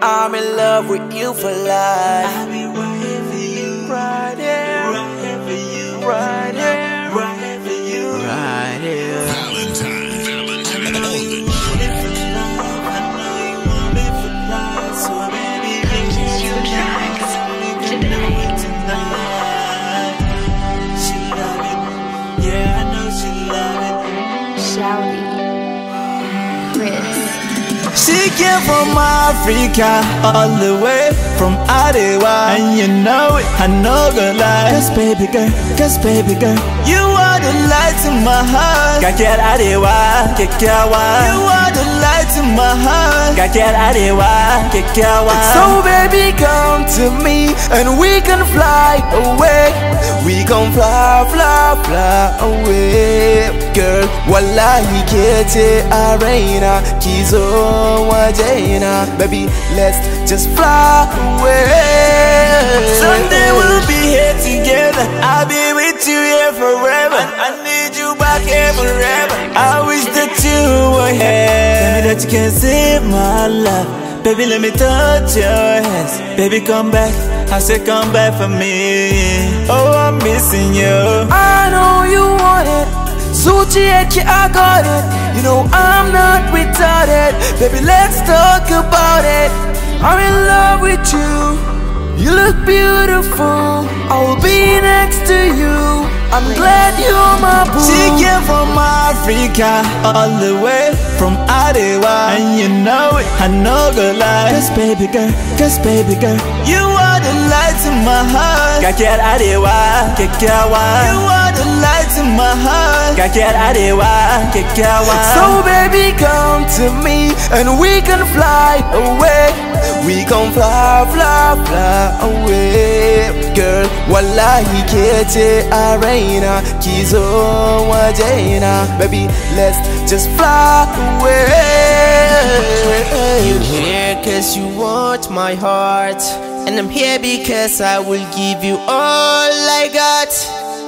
I'm in love with you for life. She came from Africa, all the way from Arewa, and you know it, I know the lie. Cause baby girl, cause baby girl, you are the light in my heart. Kakir Arewa, kekyawa. You are light in my heart. Kakir Arewa, kekyawa. So baby, come to me, and we can fly away. We can fly, fly, fly away. Girl, wallahi ke ce a raina, ki zo wajena. Baby, let's just fly away. Someday we'll be here together. I'll be with you here forever. I need you back here forever. You can't save my life. Baby, let me touch your hands. Baby, come back. I said, come back for me. Oh, I'm missing you. I know you want it. Zuciyarki, I got it. You know I'm not retarded. Baby, let's talk about it. I'm in love with you. You look beautiful. I will be next to you. I'm glad you're my boo. She came from Africa, all the way from Arewa, and you know it. I know the lie. Cause baby girl, cause baby girl, you are the light in my heart. Kakir Arewa, kekyawa. You are the light in my heart. Kakir Arewa, kekyawa. So baby, come to me, and we can fly away. Can fly, fly, fly away Girl, wallahi ke ce a raina Ki zo wajena. Baby, let's just fly away. You here cause you want my heart. And I'm here because I will give you all I got.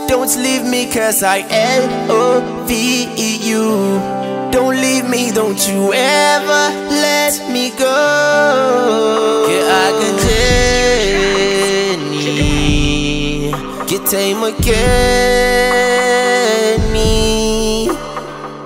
Don't leave me cause I L-O-V-E you Don't leave me, don't you ever let me go. Yeah, I can Jenny Get time again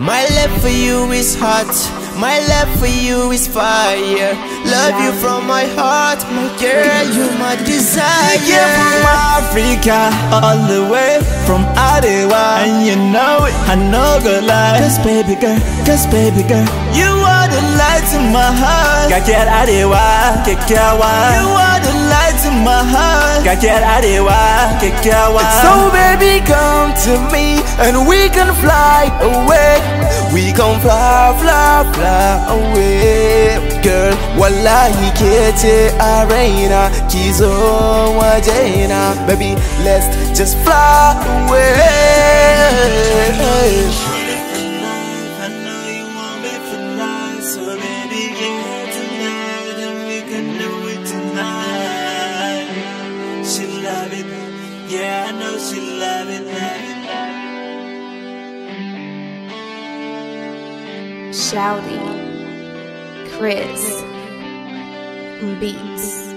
My love for you is hot my love for you is fire. Love you from my heart My girl, you my desire. Yeah, from Africa All the way from Arewa. And you know it, I know the lie. Cause baby girl, cause baby girl You are the light in my heart. Kakir Arewa, kekyawa You are the light in my heart. Kakir Arewa, kekyawa So baby come to me And we can fly away Can fly, fly, fly away Girl, wallahi ke ce a raina Ki zo wajena Baby, let's just fly away. Yeah, I know she love it. Love it. Shouty. Chris. Beats.